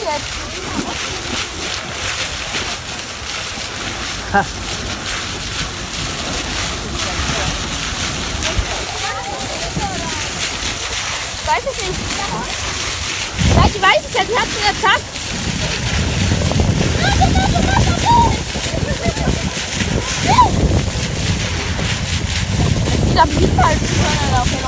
jetzt. Ha. Weiß ich nicht. Ja, ich weiß es jetzt. Ich hab's mir gesagt. Warte, warte, warte, warte. Ich glaube, die falschen halt Hörner laufen.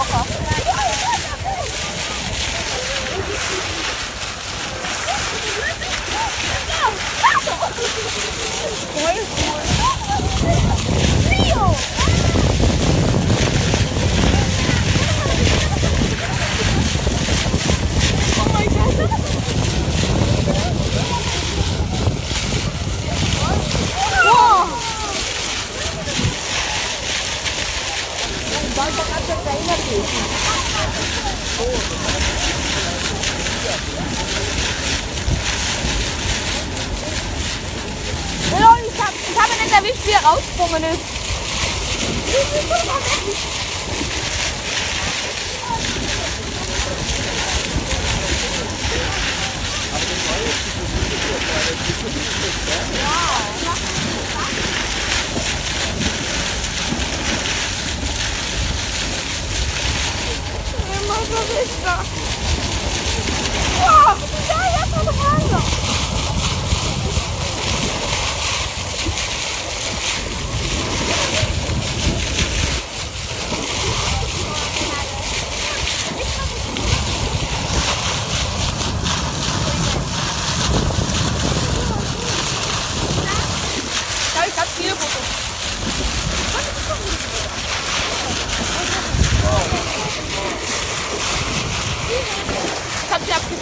Lol, ich hab, ich hab ihn nicht erwischt, wie er rausgesprungen ist. 我没事。Ich hab sie abgedreht.